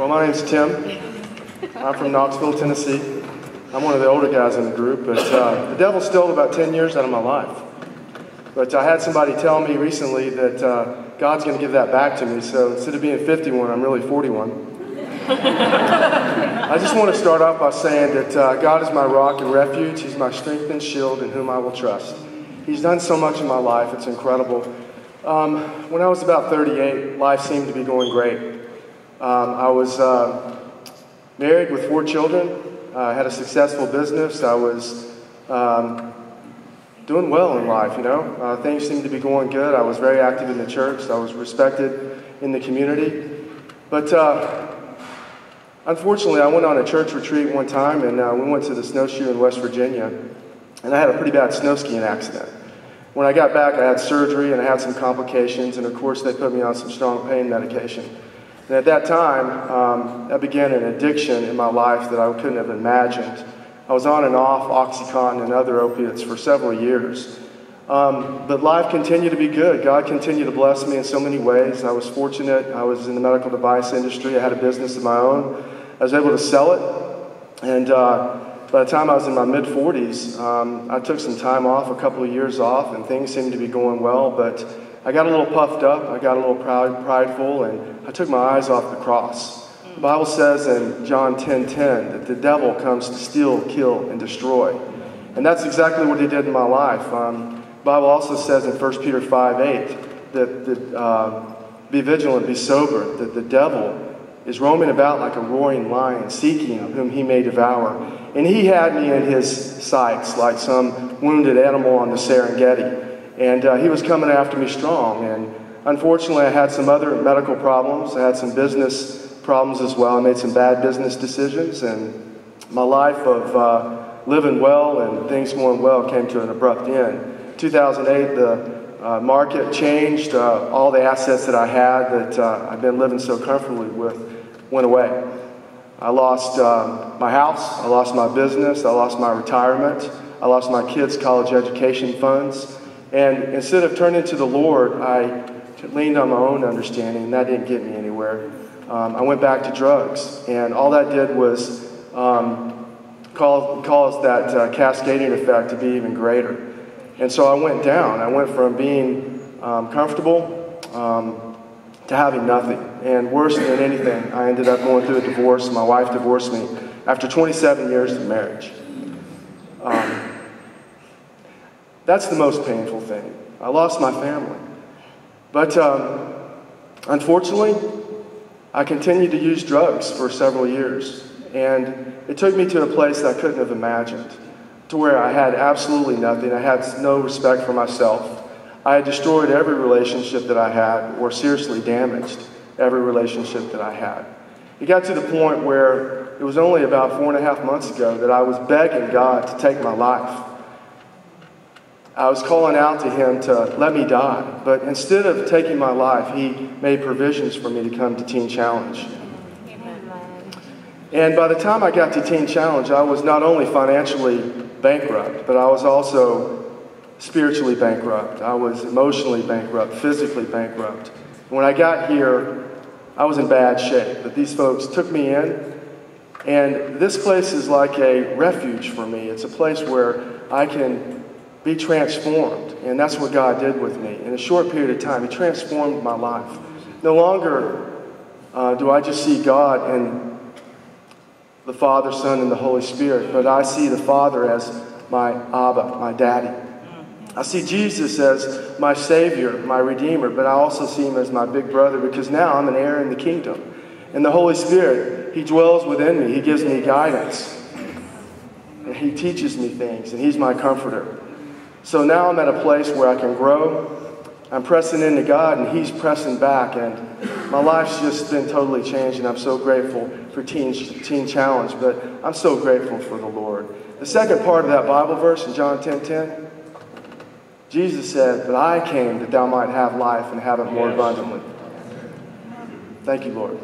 Well, my name's Tim. I'm from Knoxville, Tennessee. I'm one of the older guys in the group, but uh, the devil stole about 10 years out of my life. But I had somebody tell me recently that uh, God's going to give that back to me, so instead of being 51, I'm really 41. I just want to start off by saying that uh, God is my rock and refuge. He's my strength and shield in whom I will trust. He's done so much in my life, it's incredible. Um, when I was about 38, life seemed to be going great. Um, I was uh, married with four children. I had a successful business. I was um, doing well in life, you know. Uh, things seemed to be going good. I was very active in the church. I was respected in the community. But uh, unfortunately, I went on a church retreat one time and uh, we went to the snowshoe in West Virginia. And I had a pretty bad snow skiing accident. When I got back, I had surgery and I had some complications. And of course, they put me on some strong pain medication. And at that time, um, I began an addiction in my life that I couldn't have imagined. I was on and off Oxycontin and other opiates for several years. Um, but life continued to be good. God continued to bless me in so many ways. I was fortunate. I was in the medical device industry. I had a business of my own. I was able to sell it. And uh, by the time I was in my mid 40s, um, I took some time off, a couple of years off, and things seemed to be going well. But I got a little puffed up, I got a little proud, prideful, and I took my eyes off the cross. The Bible says in John 10:10 10, 10, that the devil comes to steal, kill, and destroy. And that's exactly what he did in my life. Um, the Bible also says in 1 Peter 5:8 that, that uh, be vigilant, be sober, that the devil is roaming about like a roaring lion, seeking whom he may devour. And he had me in his sights like some wounded animal on the Serengeti. And uh, he was coming after me strong. And unfortunately, I had some other medical problems. I had some business problems as well. I made some bad business decisions. And my life of uh, living well and things going well came to an abrupt end. 2008, the uh, market changed. Uh, all the assets that I had that uh, I've been living so comfortably with went away. I lost uh, my house, I lost my business, I lost my retirement, I lost my kids' college education funds. And instead of turning to the Lord, I leaned on my own understanding, and that didn't get me anywhere. Um, I went back to drugs, and all that did was um, cause, cause that uh, cascading effect to be even greater. And so I went down. I went from being um, comfortable um, to having nothing. And worse than anything, I ended up going through a divorce. My wife divorced me after 27 years of marriage. Um, that's the most painful thing. I lost my family. But um, unfortunately, I continued to use drugs for several years. And it took me to a place that I couldn't have imagined, to where I had absolutely nothing. I had no respect for myself. I had destroyed every relationship that I had, or seriously damaged every relationship that I had. It got to the point where it was only about four and a half months ago that I was begging God to take my life. I was calling out to him to let me die. But instead of taking my life, he made provisions for me to come to Teen Challenge. And by the time I got to Teen Challenge, I was not only financially bankrupt, but I was also spiritually bankrupt. I was emotionally bankrupt, physically bankrupt. When I got here, I was in bad shape. But these folks took me in, and this place is like a refuge for me. It's a place where I can be transformed. And that's what God did with me. In a short period of time, He transformed my life. No longer uh, do I just see God and the Father, Son, and the Holy Spirit, but I see the Father as my Abba, my daddy. I see Jesus as my Savior, my Redeemer, but I also see Him as my big brother because now I'm an heir in the kingdom. And the Holy Spirit, He dwells within me. He gives me guidance. And He teaches me things, and He's my comforter. So now I'm at a place where I can grow. I'm pressing into God, and He's pressing back. And my life's just been totally changed, and I'm so grateful for Teen, teen Challenge. But I'm so grateful for the Lord. The second part of that Bible verse in John 10 10, Jesus said, But I came that thou might have life and have it more abundantly. Thank you, Lord.